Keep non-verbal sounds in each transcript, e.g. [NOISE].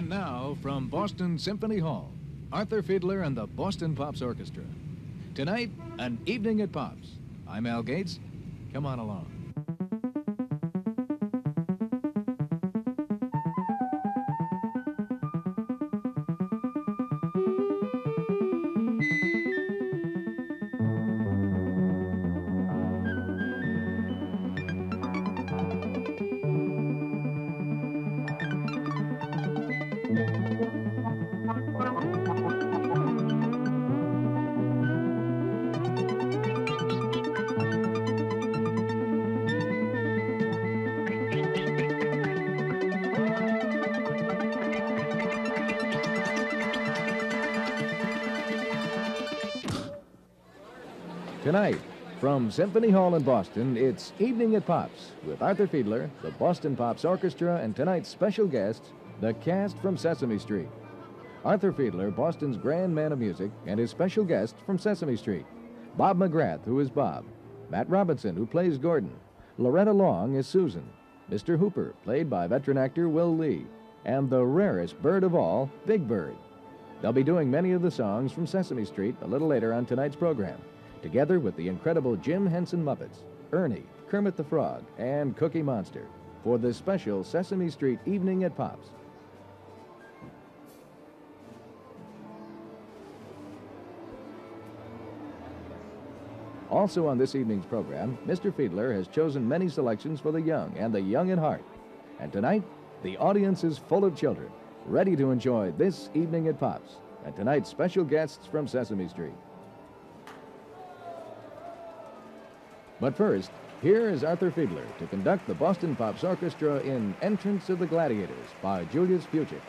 And now, from Boston Symphony Hall, Arthur Fiedler and the Boston Pops Orchestra. Tonight, an evening at Pops. I'm Al Gates. Come on along. From Symphony Hall in Boston, it's Evening at Pops with Arthur Fiedler, the Boston Pops Orchestra, and tonight's special guest, the cast from Sesame Street. Arthur Fiedler, Boston's grand man of music, and his special guest from Sesame Street. Bob McGrath, who is Bob. Matt Robinson, who plays Gordon. Loretta Long is Susan. Mr. Hooper, played by veteran actor Will Lee. And the rarest bird of all, Big Bird. They'll be doing many of the songs from Sesame Street a little later on tonight's program together with the incredible Jim Henson Muppets, Ernie, Kermit the Frog, and Cookie Monster for this special Sesame Street Evening at Pops. Also on this evening's program, Mr. Fiedler has chosen many selections for the young and the young at heart. And tonight, the audience is full of children, ready to enjoy this evening at Pops and tonight's special guests from Sesame Street. But first, here is Arthur Fiedler to conduct the Boston Pops Orchestra in Entrance of the Gladiators by Julius Fučík.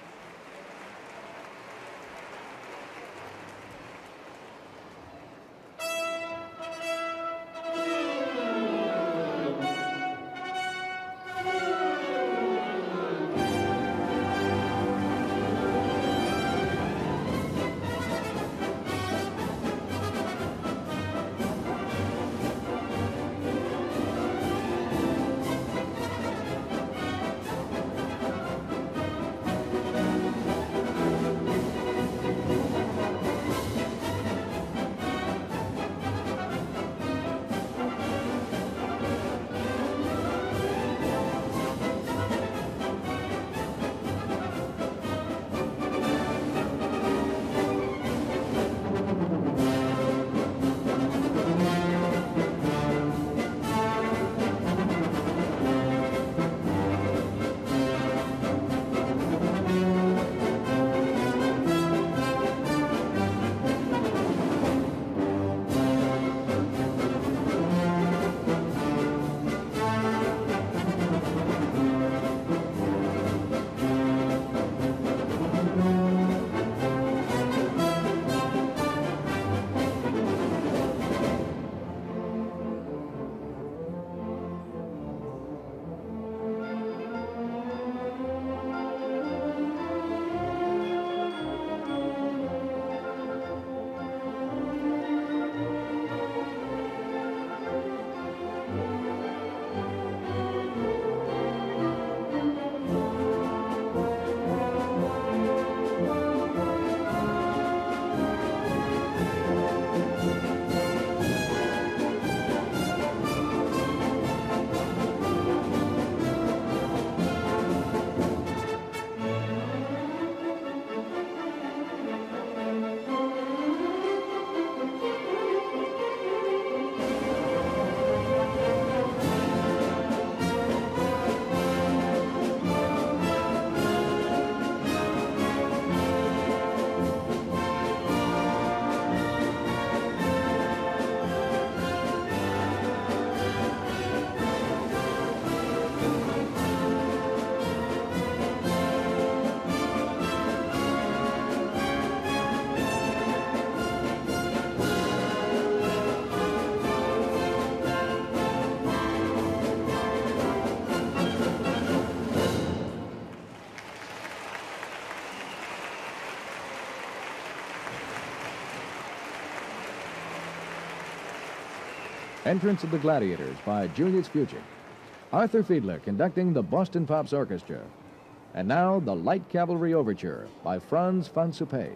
Entrance of the Gladiators by Julius Fučík. Arthur Fiedler conducting the Boston Pops Orchestra. And now, the Light Cavalry Overture by Franz von Suppé.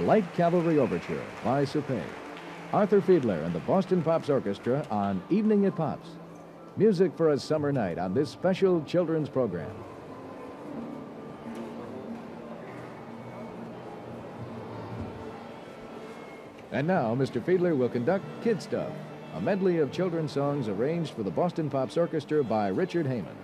The Light Cavalry Overture by Suppé. Arthur Fiedler and the Boston Pops Orchestra on Evening at Pops. Music for a summer night on this special children's program. And now, Mr. Fiedler will conduct Kid Stuff, a medley of children's songs arranged for the Boston Pops Orchestra by Richard Hayman.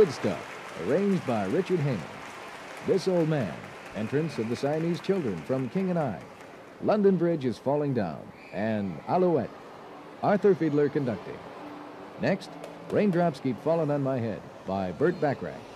Kid Stuff, arranged by Richard Hayman. This Old Man, entrance of the Siamese Children from King and I. London Bridge is Falling Down, and Alouette. Arthur Fiedler conducting. Next, Raindrops Keep Falling on My Head by Burt Bacharach.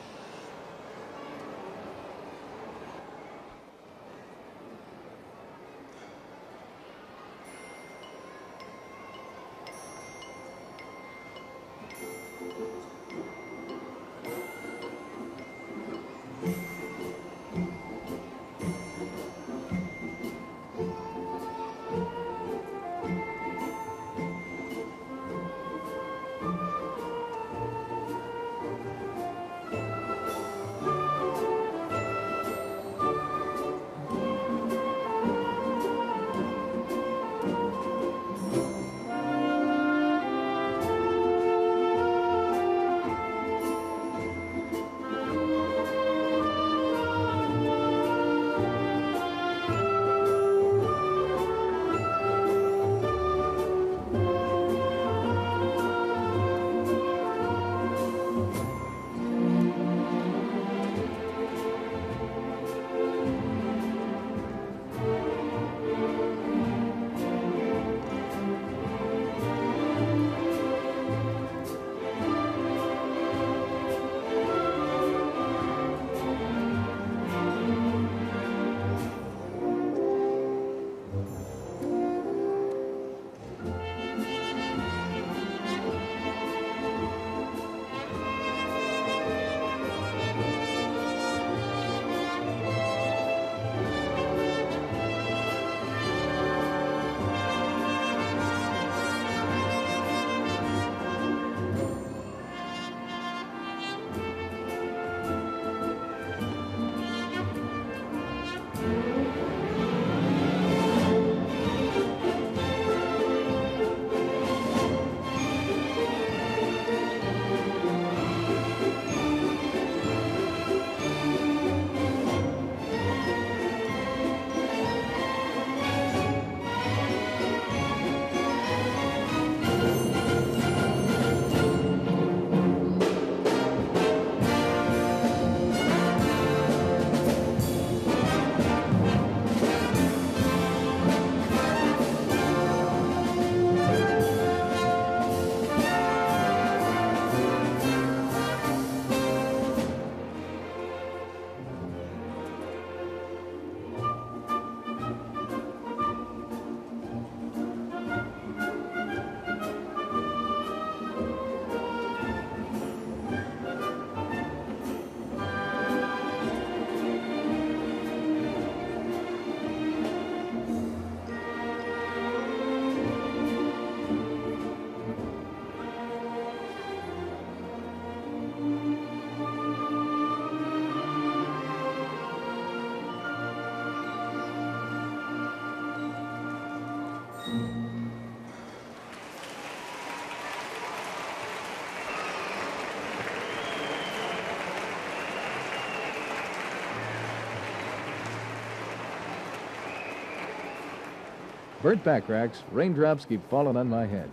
Burt Bacharach's Raindrops Keep Falling on My Head.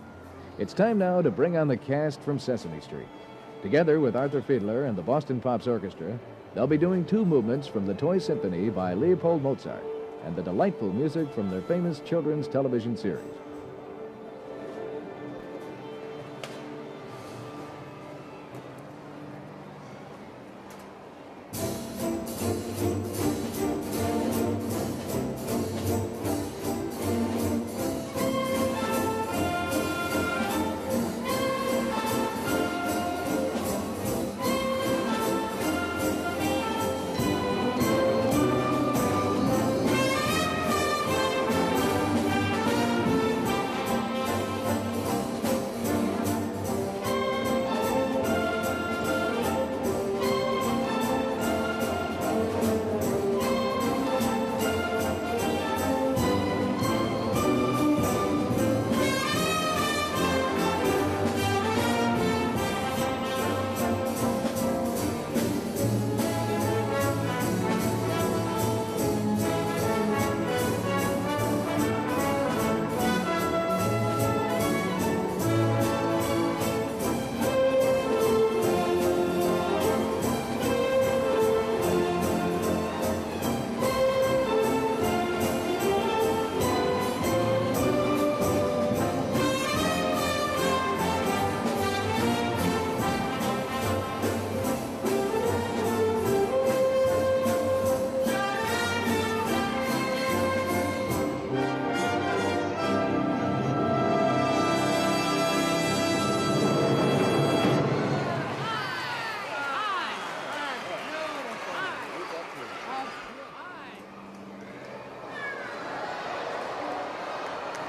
It's time now to bring on the cast from Sesame Street. Together with Arthur Fiedler and the Boston Pops Orchestra, they'll be doing two movements from the Toy Symphony by Leopold Mozart and the delightful music from their famous children's television series.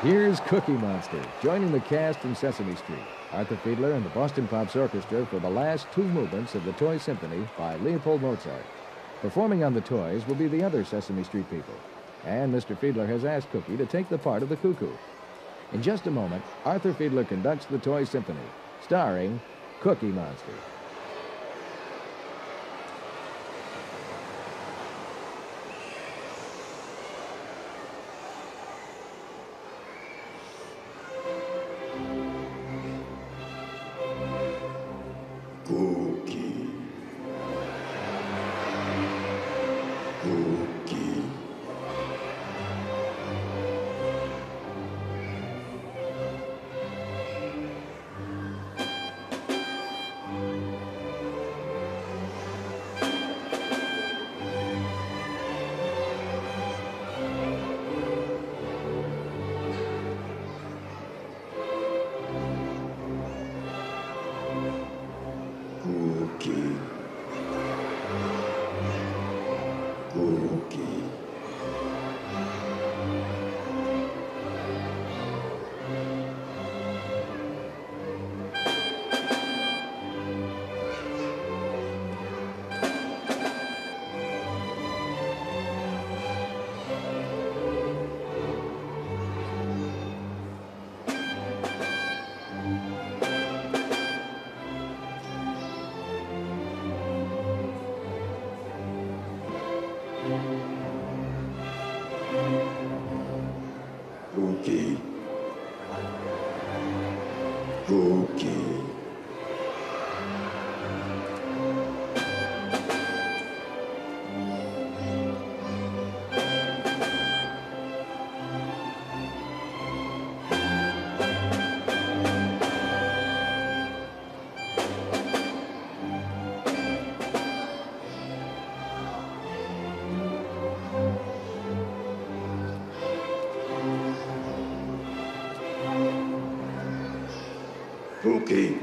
Here's Cookie Monster, joining the cast from Sesame Street. Arthur Fiedler and the Boston Pops Orchestra for the last two movements of the Toy Symphony by Leopold Mozart. Performing on the toys will be the other Sesame Street people. And Mr. Fiedler has asked Cookie to take the part of the cuckoo. In just a moment, Arthur Fiedler conducts the Toy Symphony, starring Cookie Monster. okay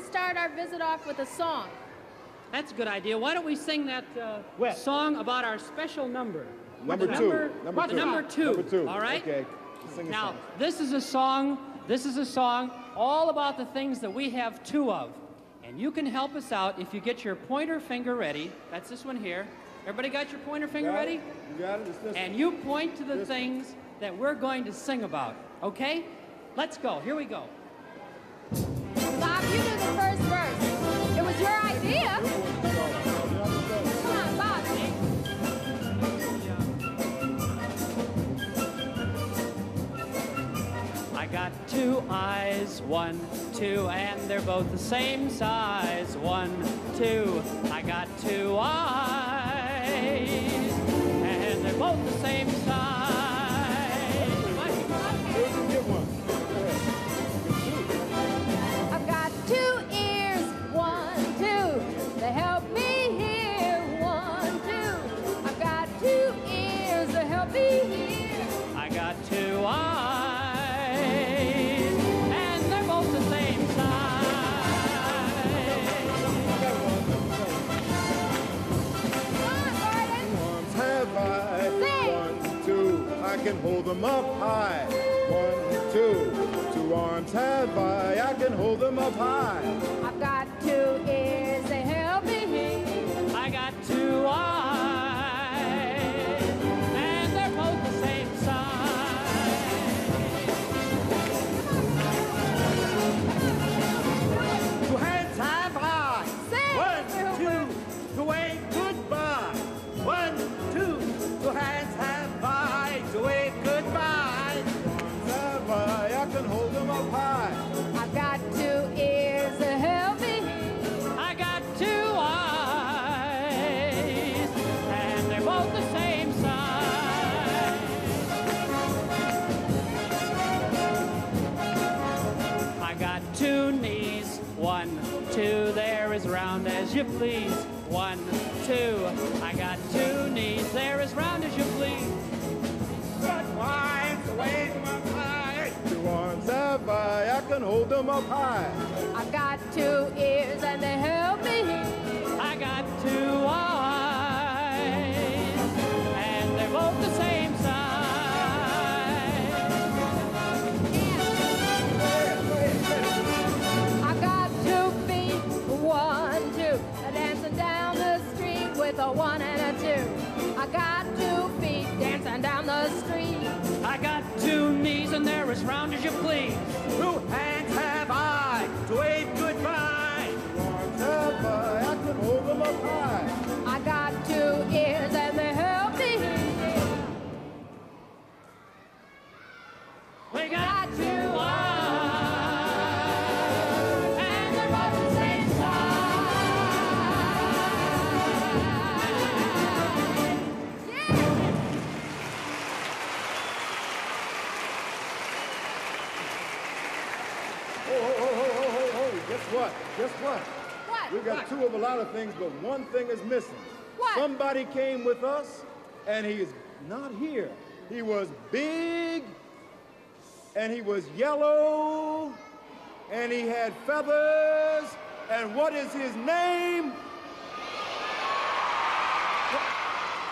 we Why start our visit off with a song? That's a good idea. Why don't we sing that uh, song about our special number? Number two. Number, Number two. number two. Number two. All right. Okay. Sing a Now, song. this is a song. This is a song all about the things that we have two of, and you can help us out if you get your pointer finger ready. That's this one here. Everybody got your pointer finger Got it? ready? You got it? It's this And one. you point to the This one. things that we're going to sing about. Okay? Let's go. Here we go. Bob, you do the first verse. It was your idea. Come on, Bob. I got two eyes, one, two, and they're both the same size. One, two, I got two eyes, and they're both the same size. Hold them up high. One, two. Two arms have I. I can hold them up high. I've got two ears. You please. One, two, I got two knees, they're as round as you please. Good wine to wave them up high. Two arms have I. I can hold them up high. I've got two ears and they help me hear. I got two eyes, dancing down the street. I got two knees and they're as round as you please. Two hands have I to wave goodbye. Two arms have I. I can hold them up high. We got two of a lot of things, but one thing is missing. What? Somebody came with us, and he is not here. He was big, and he was yellow, and he had feathers, and what is his name?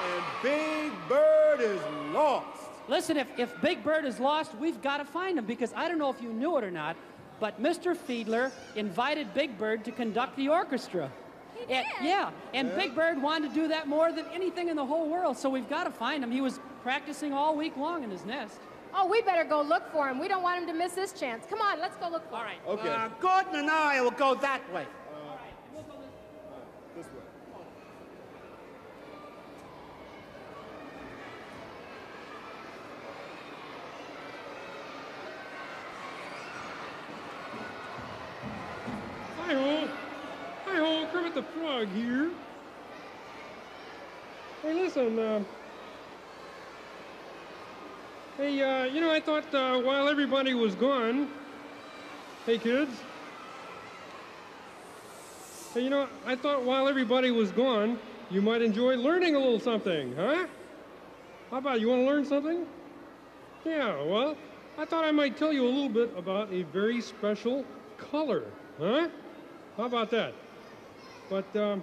And Big Bird is lost. Listen, if, if Big Bird is lost, we've got to find him because I don't know if you knew it or not, but Mr. Fiedler invited Big Bird to conduct the orchestra. He And- yeah, and Big Bird wanted to do that more than anything in the whole world, so we've got to find him. He was practicing all week long in his nest. Oh, we better go look for him. We don't want him to miss this chance. Come on, let's go look for him. right. Okay. Uh, Gordon and I will go that way. this way. Kermit the Frog here. Hey, listen, uh, hey, uh, you know, I thought uh, while everybody was gone, hey, kids, hey, you know, I thought while everybody was gone, you might enjoy learning a little something, huh? How about you want to learn something? Yeah, well, I thought I might tell you a little bit about a very special color, huh? How about that? But um,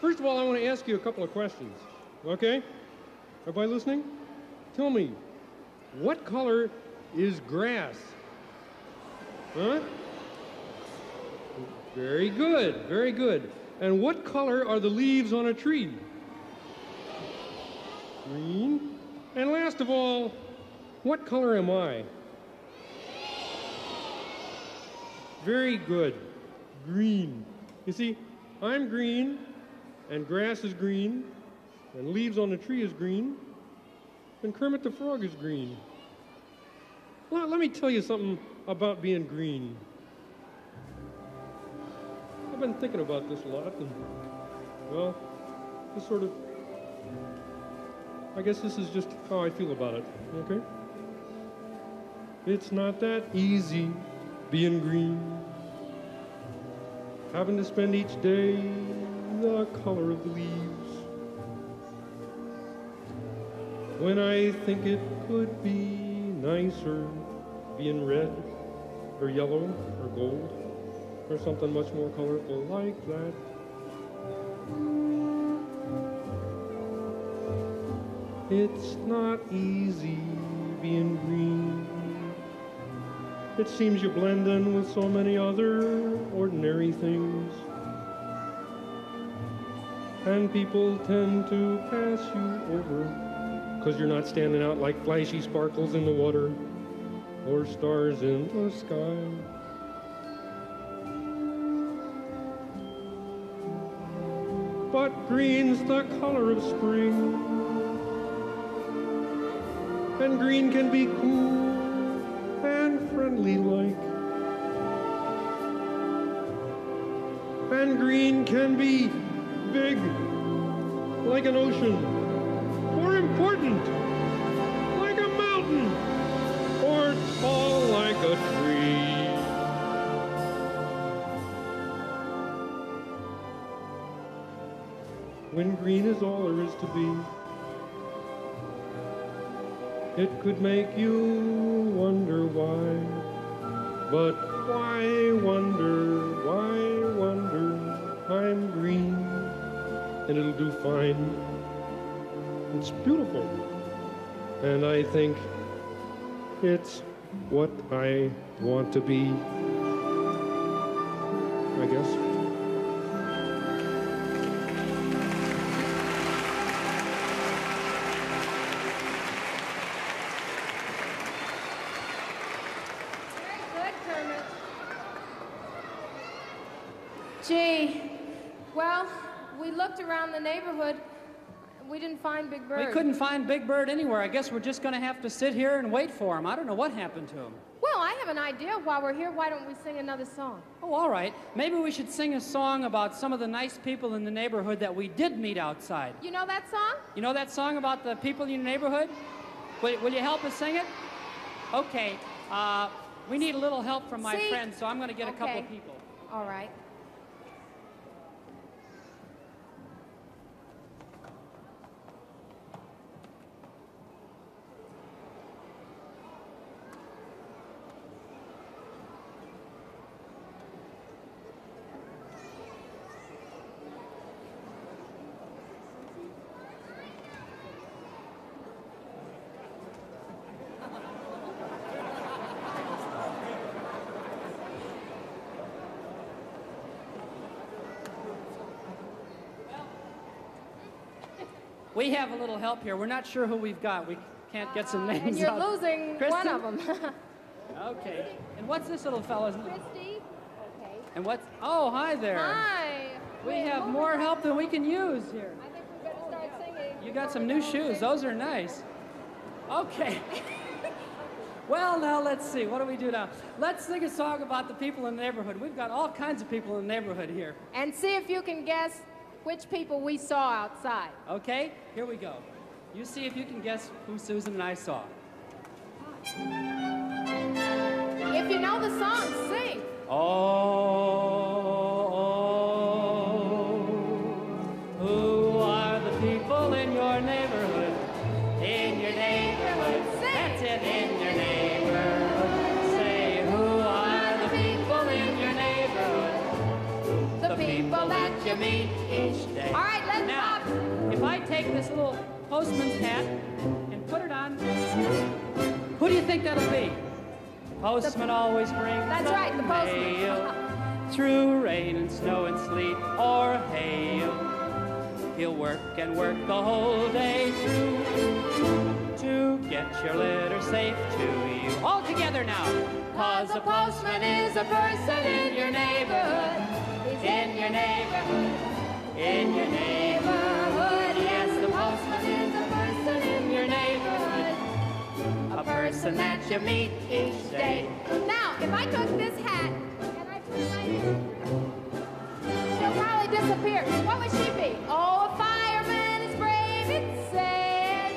first of all, I want to ask you a couple of questions, okay? Everybody listening? Tell me, what color is grass? Huh? Very good, very good. And what color are the leaves on a tree? Green. And last of all, what color am I? Very good. Green. You see, I'm green, and grass is green, and leaves on the tree is green, and Kermit the Frog is green. Well, let me tell you something about being green. I've been thinking about this a lot, and, well, this sort of, I guess this is just how I feel about it, okay? It's not that easy being green having to spend each day the color of the leaves. When I think it could be nicer being red or yellow or gold or something much more colorful like that. It's not easy being green. It seems you blend in with so many other ordinary things. And people tend to pass you over because you're not standing out like flashy sparkles in the water or stars in the sky. But green's the color of spring, and green can be cool friendly like. And green can be big like an ocean, or important like a mountain, or tall like a tree. When green is all there is to be, it could make you wonder why. But why wonder, why wonder? I'm green and it'll do fine. It's beautiful. And I think it's what I want to be. Gee, well, we looked around the neighborhood. We didn't find Big Bird. We couldn't find Big Bird anywhere. I guess we're just going to have to sit here and wait for him. I don't know what happened to him. Well, I have an idea. While we're here, why don't we sing another song? Oh, all right. Maybe we should sing a song about some of the nice people in the neighborhood that we did meet outside. You know that song? You know that song about the people in your neighborhood? Will, will you help us sing it? Okay. Uh, we need a little help from my See? friends, so I'm going to get a couple of people. All right. We have a little help here. We're not sure who we've got. We can't get some uh, names And you're out. losing Kristen? one of them. [LAUGHS] Okay. And what's this little fella's name? Christy? Okay. And what's... Oh, hi there. Hi. We Wait, have more help than we can use here. I think we better start singing. You got some new shoes. Those are nice. Okay. [LAUGHS] Well, now let's see. What do we do now? Let's sing a song about the people in the neighborhood. We've got all kinds of people in the neighborhood here. And see if you can guess which people we saw outside. Okay, here we go. You see if you can guess who Susan and I saw. If you know the song, sing. Oh, each day. All right, let's Now, pop. if I take this little postman's hat and put it on, who do you think that'll be? Postman always brings That's the right, the postman. mail [LAUGHS] through rain and snow and sleet or hail. He'll work and work the whole day through to get your letter safe to you. All together now. Cause a postman is a person in your neighborhood. He's in your neighborhood. In your Neighborhood. Yes, the postman is a person in your neighborhood. A person that you meet each day. Now, if I took this hat and I put it right she'll probably disappear. What would she be? Oh, a fireman is brave, it said.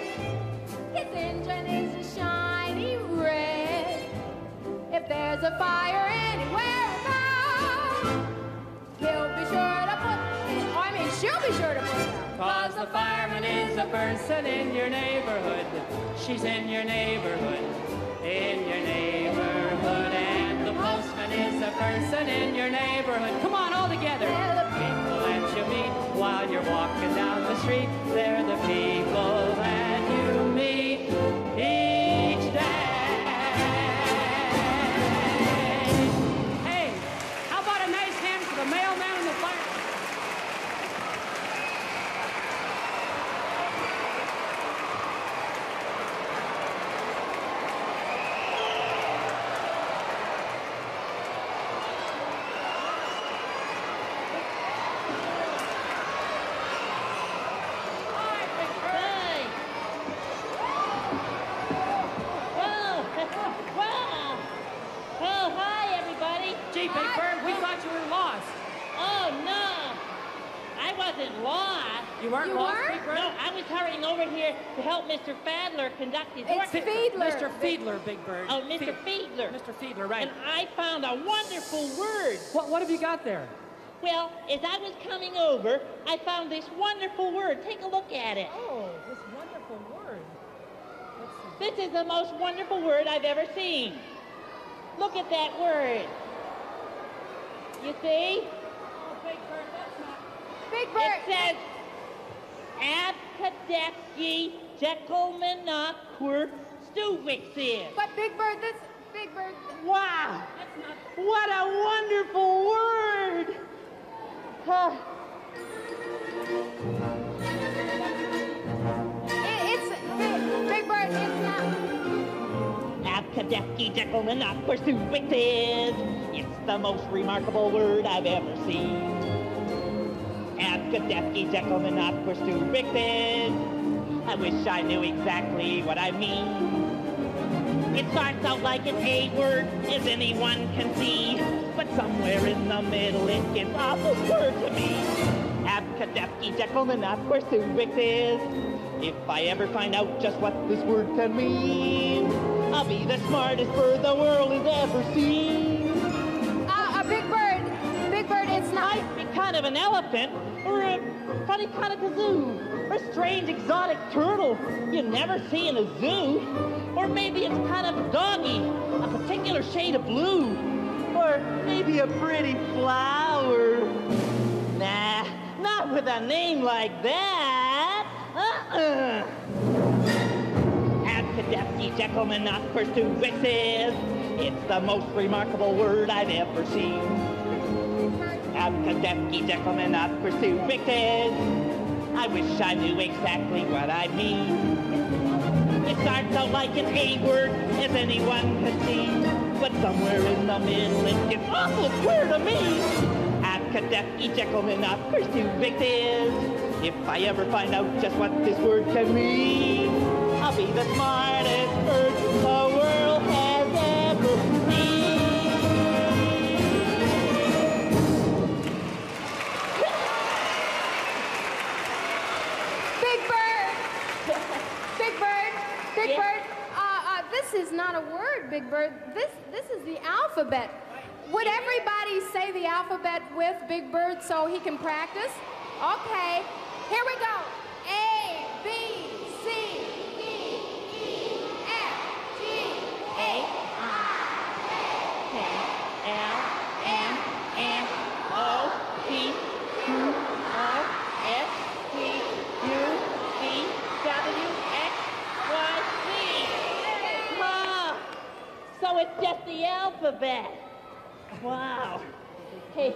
His engine is a shiny red. If there's a fire be sure to it out. Cause the fireman is a person in your neighborhood. She's in your neighborhood. In your neighborhood. And the postman is a person in your neighborhood. Come on, all together. They're the People that you meet while you're walking down the street. They're the people that Fadler conduct his It's orchestra. Fiedler. Mr. Fiedler, Big Bird. Oh, Mr. Fied- Fiedler. Mr. Fiedler, right. And I found a wonderful word. What, what have you got there? Well, as I was coming over, I found this wonderful word. Take a look at it. Oh, this wonderful word. This is the most wonderful word I've ever seen. Look at that word. You see? Oh, Big Bird, that's not. Big It Bird. says Abkadeki Jekyllmanaquer Stewixis. But Big Bird, this Big Bird. Wow! What a wonderful word! Huh. It, it's Big, Big Bird. It's not. Abkadeki Jekyllmanaquer Stewixis. It's the most remarkable word I've ever seen. Abkadeki Jekyllmanaquer Stewixis. I wish I knew exactly what I mean. It starts out like an A word, as anyone can see. But somewhere in the middle, it gets awful word to me. Abkadefki Jekyllmanaquer Stewixis. If I ever find out just what this word can mean, I'll be the smartest bird the world has ever seen. Uh, a Big Bird. Big Bird. It's not. Might be kind of an elephant, a funny kind of kazoo, or strange exotic turtle you never see in a zoo. Or maybe it's kind of doggy, a particular shade of blue. Or maybe a pretty flower. Nah, not with a name like that. Uh-uh. Abkadefki Jekyllmanaquer Stewixis. It's the most remarkable word I've ever seen. Abkadefki Jekyllmanaquer Stewixis. I wish I knew exactly what I mean. It starts out like an A word, as anyone can see. But somewhere in the middle, it gets awful queer to me. Abkadefki Jekyllmanaquer Stewixis. If I ever find out just what this word can mean, I'll be the smartest not a word, Big Bird. This, this is the alphabet. Would everybody say the alphabet with Big Bird so he can practice? Okay, here we go. A, B, C, D, E, F, G, H, I, J, K, L, so it's just the alphabet. Wow. Hey,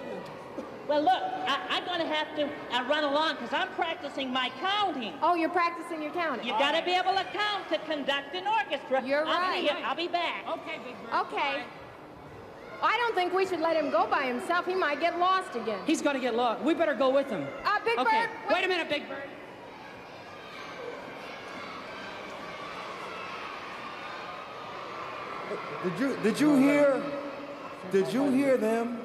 well, look, I, I'm going to have to uh, run along because I'm practicing my counting. Oh, you're practicing your counting. You've got to be able to count to conduct an orchestra. You're I'll right. Be here. I'll be back. Okay, Big Bird. Okay. I don't think we should let him go by himself. He might get lost again. He's going to get lost. We better go with him. Uh, Big okay. Bird, Wait a minute, Big Bird. Did you did you hear? Did you hear them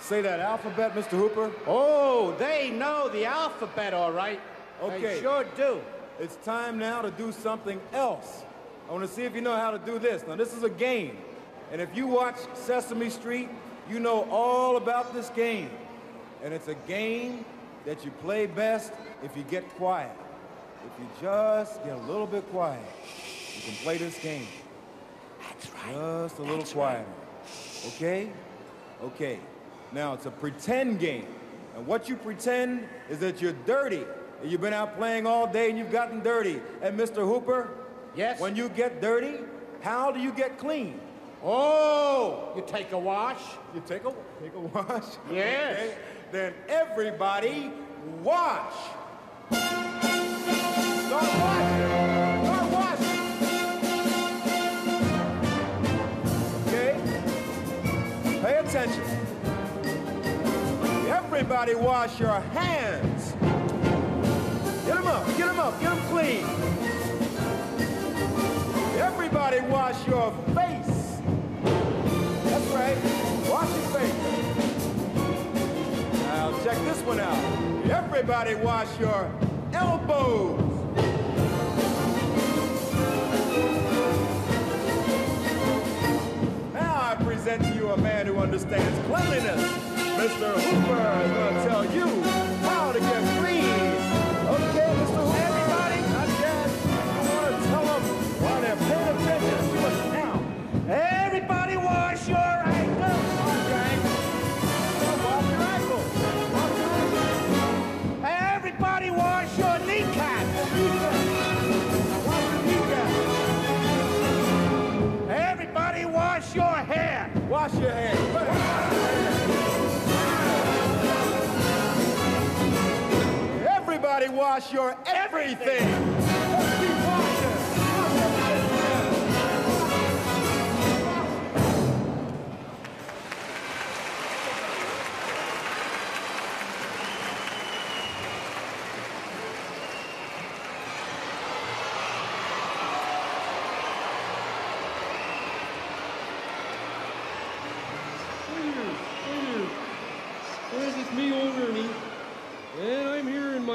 say that alphabet, Mr. Hooper? Oh, they know the alphabet, all right. Okay. They sure do. It's time now to do something else. I want to see if you know how to do this. Now, this is a game. And if you watch Sesame Street, you know all about this game. And it's a game that you play best if you get quiet. If you just get a little bit quiet, you can play this game. That's right. Just a little quieter. Okay? Okay. Now, it's a pretend game. And what you pretend is that you're dirty. And you've been out playing all day and you've gotten dirty. And Mr. Hooper, Yes? when you get dirty, how do you get clean? Oh, you take a wash? You take a take a wash. [LAUGHS] Yes. Okay? Then everybody wash. Start washing. Everybody wash your hands. Get them up, get them up, get them clean. Everybody wash your face. That's right. Wash your face. Now check this one out. Everybody wash your elbows. Now I present to you a man who understands cleanliness. Mr. Hooper is going to tell you Your everything.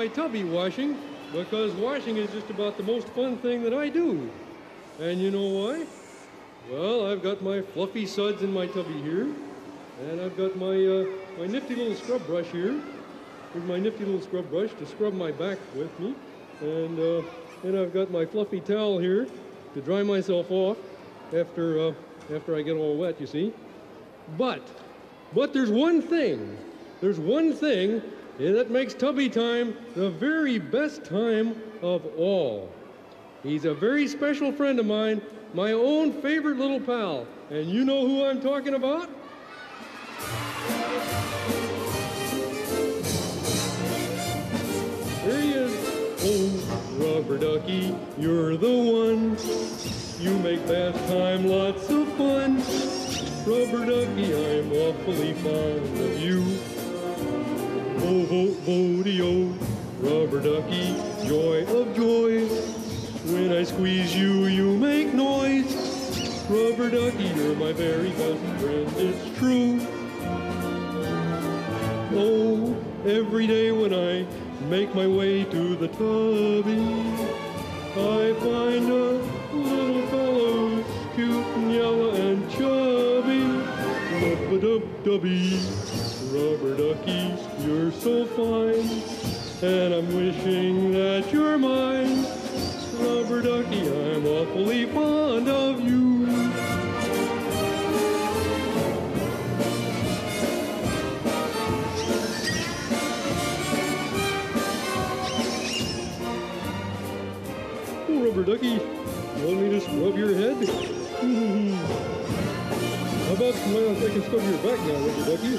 My tubby washing because washing is just about the most fun thing that I do. And you know why? Well, I've got my fluffy suds in my tubby here, and I've got my uh, my nifty little scrub brush here. Here's my nifty little scrub brush to scrub my back with me, and uh, then I've got my fluffy towel here to dry myself off after uh, after I get all wet. You see. But, but there's one thing. There's one thing Eh, that makes Tubby Time the very best time of all. He's a very special friend of mine, my own favorite little pal. And you know who I'm talking about? There he is. Oh, rubber ducky, you're the one. You make bath time lots of fun. Rubber ducky, I'm awfully fond of you. Ho, ho, rubber ducky, joy of joys. When I squeeze you, you make noise. Rubber ducky, you're my very best friend, it's true. Oh, every day when I make my way to the tubby, I find a little fellow cute and yellow and chubby. Rub-a-dub, dubby. Rubber ducky, you're so fine. And I'm wishing that you're mine. Rubber ducky, I'm awfully fond of you. Oh, rubber ducky, you want me to scrub your head? [LAUGHS] Scrub your back now, rubber ducky?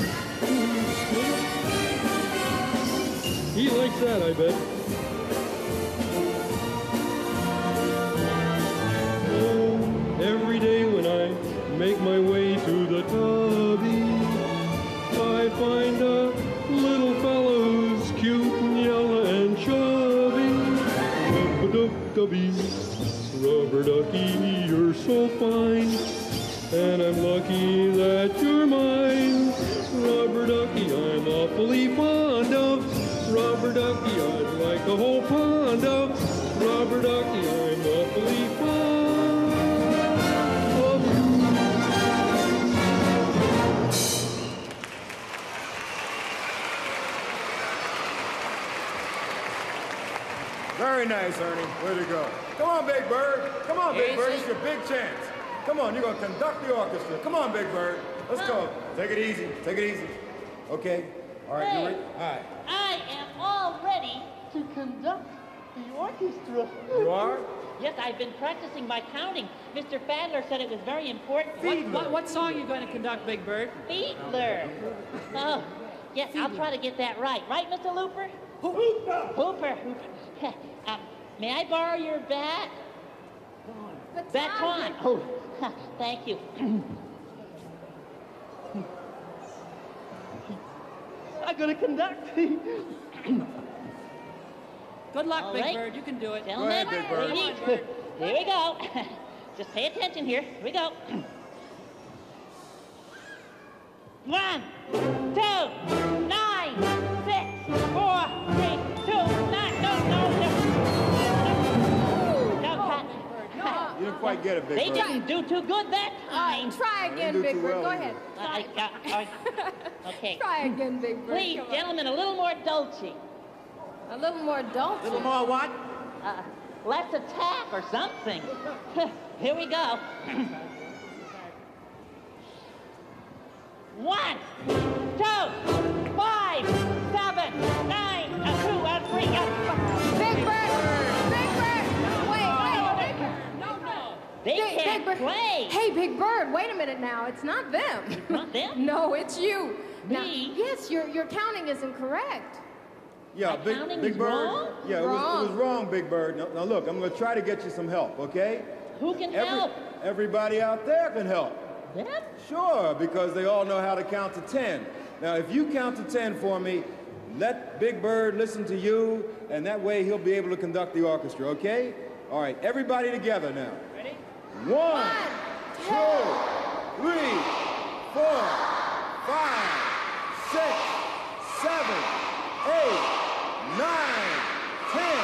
He likes that, I bet. Oh, every day when I make my way to the tubby, I find a little fellow who's cute and yellow and chubby. Rubber-duck-dubby, rubber ducky, you're so fine. And I'm lucky that you're mine. Rubber ducky, I'm awfully fond of. Rubber ducky, I'd like a whole pond of. Rubber ducky, I'm awfully fond of. Very nice, Ernie. Way to go. Come on, Big Bird. Come on, Big Bird. It's your big chance. Come on, you're going to conduct the orchestra. Come on, Big Bird. Let's go. Take it easy. Take it easy. Okay. All right, you Hey. ready? All right. I am all ready to conduct the orchestra. You are? Yes, I've been practicing my counting. Mr. Fadler said it was very important. What, what, what song are you going to conduct, Big Bird? Fiedler. Oh, yes, I'll try to get that right. Right, Mr. Looper? Hooper. Hooper. Hooper. [LAUGHS] um, may I borrow your bat? Baton. [LAUGHS] Oh, [LAUGHS] thank you. I'm going to conduct. Good luck, All Big right. Bird. You can do it. Gentlemen, Big Bird. ladies, here we go. [LAUGHS] Just pay attention here. Here we go. [CLEARS THROAT] One, two, nine, quite get it, Big They Bird. didn't do too good that time. Try again, Big Bird. well Go ahead. I- I- I- okay. Try again, Big Bird. Please, Come on. gentlemen, a little more dolce. A little more don't Little more what? Uh, less attack or something. [LAUGHS] Here we go. [CLEARS THROAT] One, two, five, seven, nine, uh, two, uh, three, uh, They Big- can't Big Bird. play. Hey, Big Bird, wait a minute now. It's not them. Not [LAUGHS] them? No, it's you. Now, Me? yes, your, your counting isn't correct. Yeah, My Big, counting Big is Bird. wrong? Yeah, it was, it was Wrong. wrong, Big Bird. Now, now look, I'm going to try to get you some help, okay? Who can Every- help? Everybody out there can help. Them? Sure, because they all know how to count to 10. Now, if you count to 10 for me, let Big Bird listen to you, and that way he'll be able to conduct the orchestra, okay? All right, everybody together now. Ready? One, two, three, four, five, six, seven, eight, nine, ten.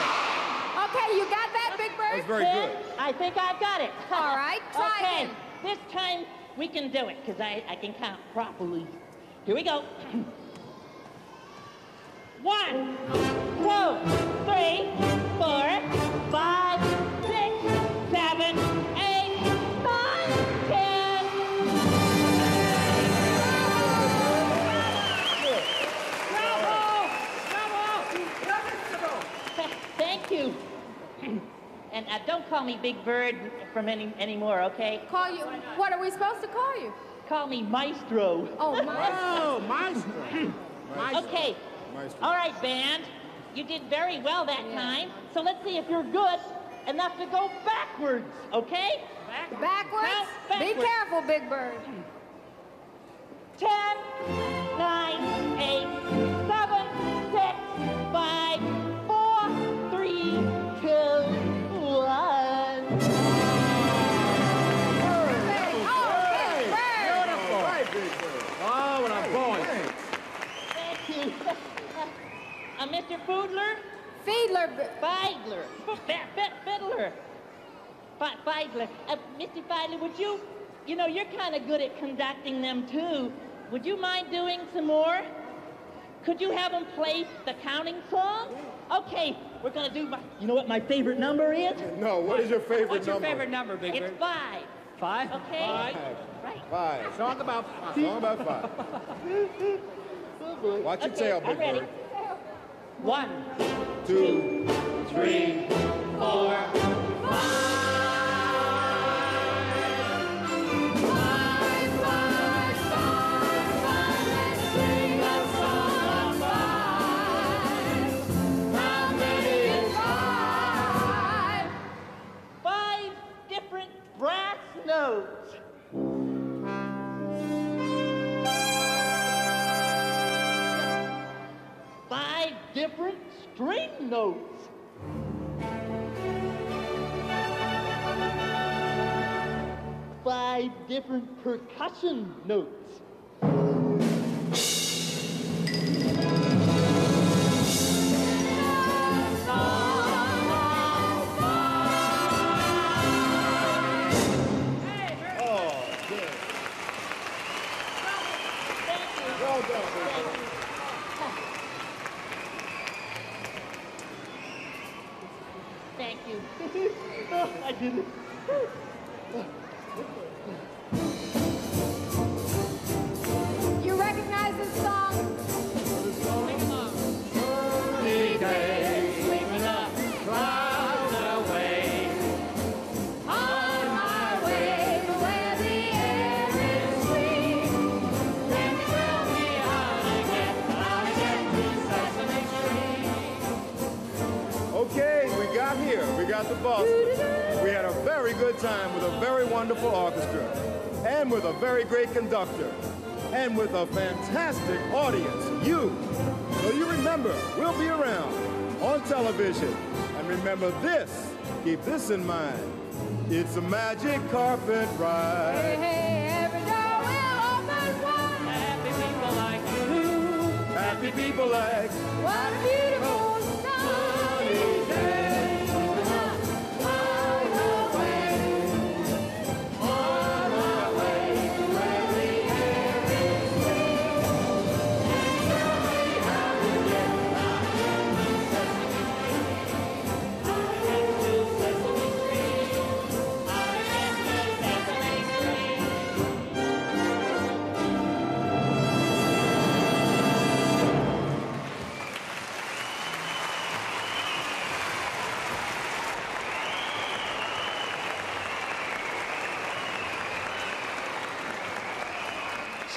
Okay, you got that, Big Bird? That's very good. I think I've got it. All right, [LAUGHS] try okay. again. This time we can do it because I, I can count properly. Here we go. [CLEARS THROAT] One, two, three, four, five, uh, don't call me Big Bird from any anymore, okay? Call you. What are we supposed to call you? Call me Maestro. Oh, [LAUGHS] my. Oh, maestro. [LAUGHS] maestro. Okay. Maestro. All right, band. You did very well that Yeah. time. So let's see if you're good enough to go backwards, okay? Backwards? Count Be careful, Big Bird. Ten, nine, eight, [LAUGHS] Uh, Mr. Foodler? Fiedler. B- Feidler. F- F- Fiddler. F- Feidler. Uh, Mr. Feidler, would you, you know, you're kind of good at conducting them too. would you mind doing some more? Could you have them play the counting song? Okay, we're gonna do my. You know what my favorite number is? No, what is your favorite What's your number? favorite number, Big Bird? It's five. Five? Okay. Five. Right. Five. Song about Song about five. [LAUGHS] Watch your Okay, tail, I'm Big ready. Bird. One, Two. three, four, Five Five different string notes. Five different percussion notes. I here. We Boston. We had a very good time with a very wonderful orchestra, and with a very great conductor, and with a fantastic audience, you. So you remember, we'll be around on television. And remember this, keep this in mind. It's a magic carpet ride. Hey, ride. hey, every door will open wide. happy people like you. Happy people like What a beautiful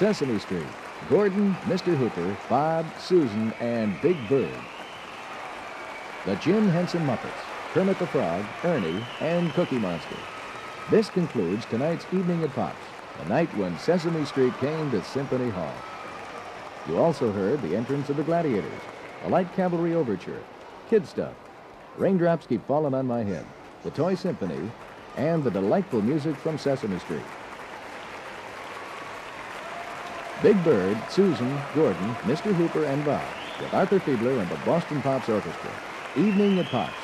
Sesame Street. Gordon, Mr. Hooper, Bob, Susan, and Big Bird. The Jim Henson Muppets, Kermit the Frog, Ernie, and Cookie Monster. This concludes tonight's Evening at Pops, the night when Sesame Street came to Symphony Hall. You also heard the entrance of the Gladiators, a light cavalry overture, kid stuff, Raindrops Keep Falling on My Head, the Toy Symphony, and the delightful music from Sesame Street. Big Bird, Susan, Gordon, Mr. Hooper, and Bob, with Arthur Fiedler and the Boston Pops Orchestra. Evening at Pops.